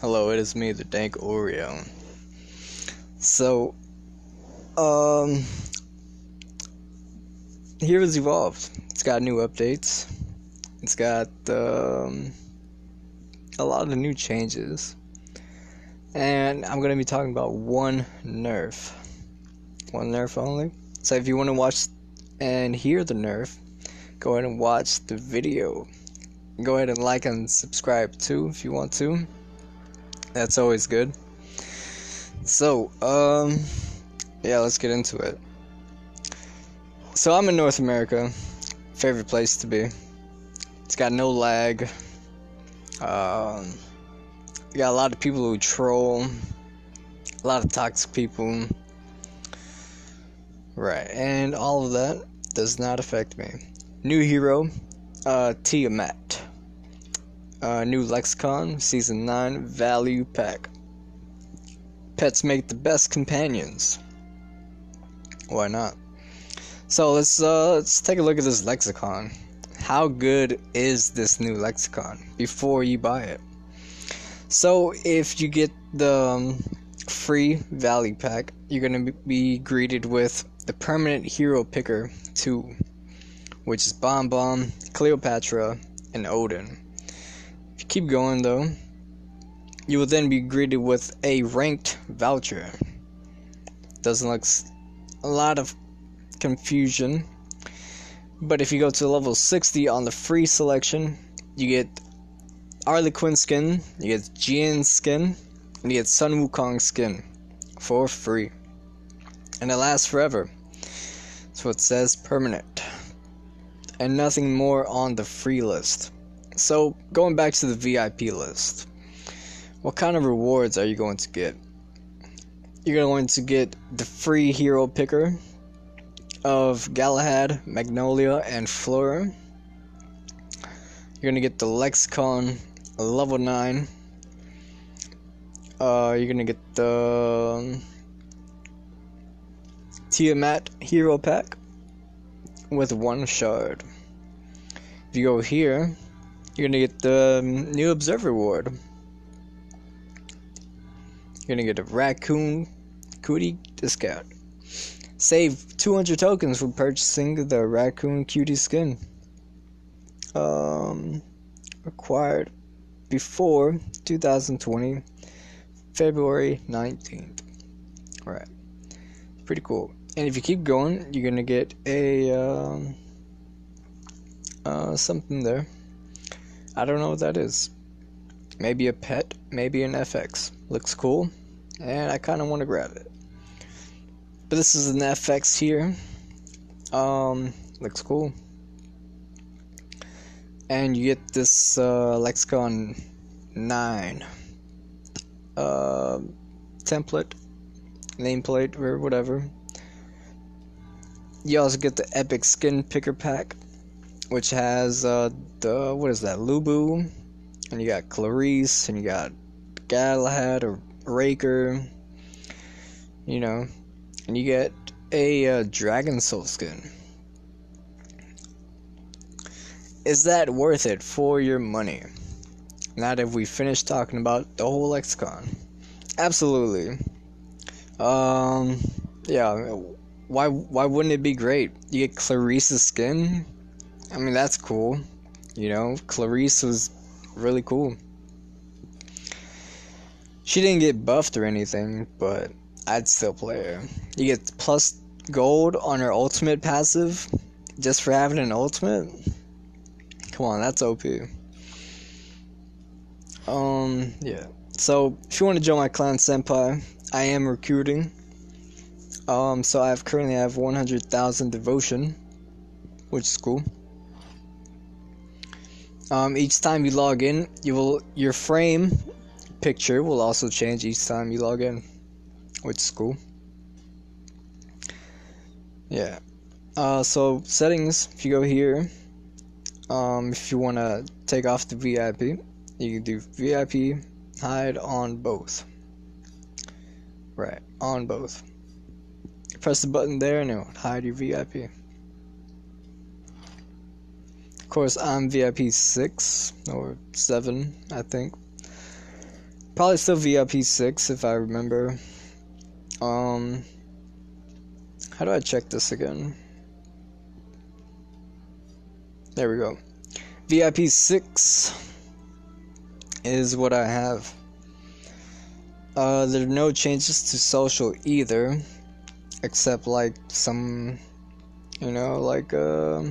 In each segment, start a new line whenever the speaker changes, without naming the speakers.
Hello, it is me, the Dank Oreo. So, um, Heroes Evolved. It's got new updates. It's got um, a lot of new changes, and I'm gonna be talking about one nerf, one nerf only. So if you want to watch and hear the nerf, go ahead and watch the video. Go ahead and like and subscribe too if you want to. That's always good. So, um, yeah, let's get into it. So, I'm in North America. Favorite place to be. It's got no lag. Um, you got a lot of people who troll. A lot of toxic people. Right, and all of that does not affect me. New hero, uh, Tiamat. Uh, new Lexicon, Season 9, Value Pack. Pets make the best companions. Why not? So let's uh, let's take a look at this lexicon. How good is this new lexicon before you buy it? So if you get the um, free value pack, you're gonna be greeted with the permanent hero picker 2, which is Bomb Bomb, Cleopatra, and Odin keep going though, you will then be greeted with a ranked voucher. Doesn't look a lot of confusion. But if you go to level 60 on the free selection, you get Harley Quinn skin, you get Jian skin, and you get Sun Wukong skin for free. And it lasts forever. What it says permanent. And nothing more on the free list. So, going back to the VIP list, what kind of rewards are you going to get? You're going to get the free hero picker of Galahad, Magnolia, and Flora. You're going to get the Lexicon level 9. Uh, you're going to get the um, Tiamat hero pack with one shard. If you go here, you're gonna get the um, new Observer Ward. You're gonna get a Raccoon Cutie discount. Save 200 tokens for purchasing the Raccoon Cutie skin. Um, acquired before 2020, February 19th. Alright. Pretty cool. And if you keep going, you're gonna get a um, uh, something there. I don't know what that is. Maybe a pet, maybe an FX. Looks cool, and I kind of want to grab it. But this is an FX here. Um, looks cool. And you get this uh, Lexicon 9 uh, template, nameplate, or whatever. You also get the Epic Skin Picker Pack which has uh, the what is that Lubu, and you got Clarice, and you got Galahad or Raker, you know, and you get a uh, Dragon Soul skin. Is that worth it for your money? Now that we finished talking about the whole lexicon, absolutely. Um, yeah. Why? Why wouldn't it be great? You get Clarice's skin I mean, that's cool. You know, Clarice was really cool. She didn't get buffed or anything, but I'd still play her. You get plus gold on her ultimate passive just for having an ultimate. Come on, that's OP. Um, yeah. So if you want to join my clan senpai, I am recruiting. Um, so I have currently have 100,000 devotion, which is cool. Um, each time you log in, you will your frame picture will also change each time you log in, which is cool. Yeah. Uh, so settings, if you go here, um, if you want to take off the VIP, you can do VIP hide on both. Right, on both. Press the button there and it will hide your VIP. Of course, I'm VIP 6 or 7, I think. Probably still VIP six if I remember. Um, how do I check this again? There we go. VIP six is what I have. Uh, there are no changes to social either, except like some, you know, like uh,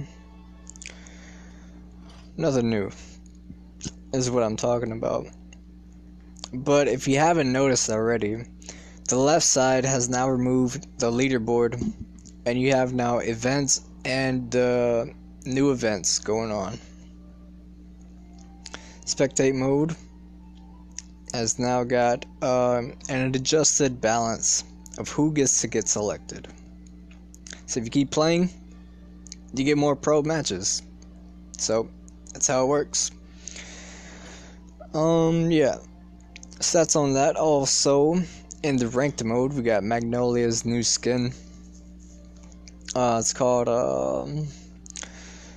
nothing new is what I'm talking about. But if you haven't noticed already, the left side has now removed the leaderboard, and you have now events and uh, new events going on. Spectate mode has now got um, an adjusted balance of who gets to get selected. So if you keep playing, you get more pro matches. So that's how it works. Um, yeah. Stats on that. Also, in the ranked mode, we got Magnolia's new skin. Uh, it's called um,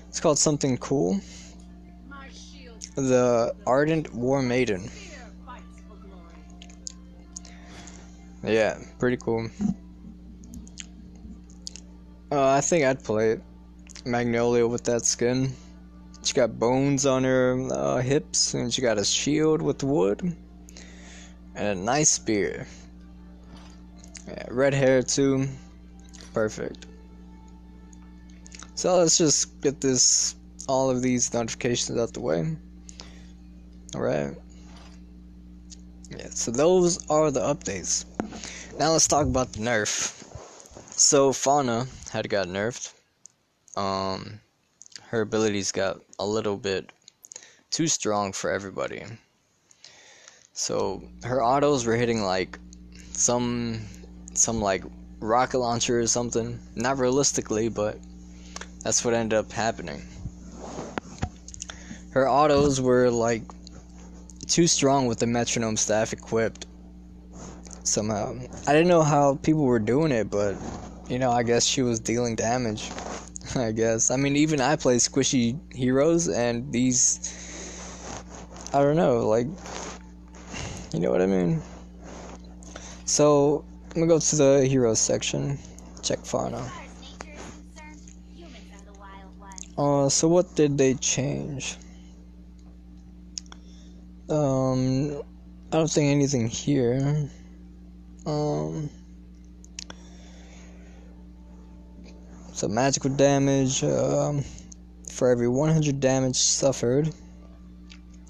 it's called something cool. The Ardent War Maiden. Yeah, pretty cool. Uh, I think I'd play it. Magnolia with that skin. She got bones on her uh, hips, and she got a shield with wood, and a nice spear. Yeah, red hair too. Perfect. So let's just get this, all of these notifications out the way. Alright. Yeah, so those are the updates. Now let's talk about the nerf. So Fauna had got nerfed. Um, her abilities got a little bit too strong for everybody. So her autos were hitting like some some like rocket launcher or something. Not realistically, but that's what ended up happening. Her autos were like too strong with the metronome staff equipped somehow. I didn't know how people were doing it, but you know, I guess she was dealing damage. I guess. I mean, even I play squishy heroes, and these. I don't know, like. You know what I mean? So, I'm gonna go to the heroes section, check fauna. Uh, so what did they change? Um, I don't think anything here. Um, so magical damage um, for every 100 damage suffered.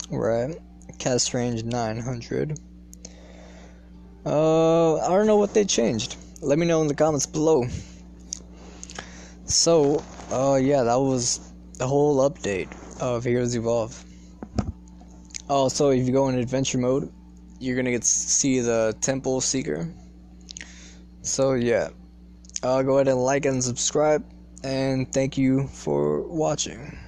Right. Cast range 900. Uh, I don't know what they changed. Let me know in the comments below. So, uh, yeah, that was the whole update of Heroes Evolve. Also, if you go in adventure mode, you're gonna get see the Temple Seeker. So yeah, uh, go ahead and like and subscribe, and thank you for watching.